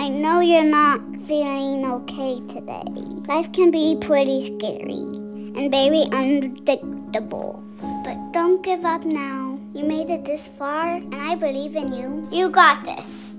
I know you're not feeling okay today. Life can be pretty scary and very unpredictable. But don't give up now. You made it this far, and I believe in you. You got this.